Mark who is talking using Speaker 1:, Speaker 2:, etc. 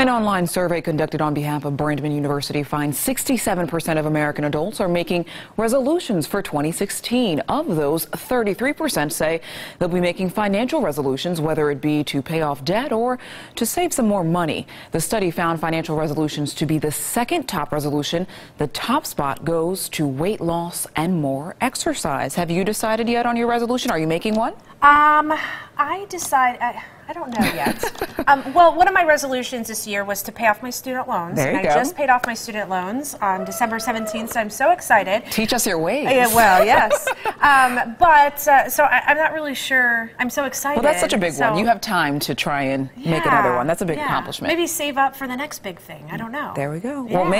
Speaker 1: An online survey conducted on behalf of Brandman University finds 67% of American adults are making resolutions for 2016. Of those, 33% say they'll be making financial resolutions, whether it be to pay off debt or to save some more money. The study found financial resolutions to be the second top resolution. The top spot goes to weight loss and more exercise. Have you decided yet on your resolution? Are you making one?
Speaker 2: Um, I decide. I, I don't know yet. um, well, one of my resolutions this year was to pay off my student loans.
Speaker 1: There you
Speaker 2: I
Speaker 1: go.
Speaker 2: just paid off my student loans on December 17th, so I'm so excited.
Speaker 1: Teach us your ways.
Speaker 2: Yeah, well, yes. um, but uh, so I, am not really sure. I'm so excited.
Speaker 1: Well, that's such a big
Speaker 2: so,
Speaker 1: one. You have time to try and make another one. That's a big
Speaker 2: yeah.
Speaker 1: accomplishment.
Speaker 2: Maybe save up for the next big thing. I don't know.
Speaker 1: There we go.
Speaker 2: Yeah.
Speaker 1: Well, maybe.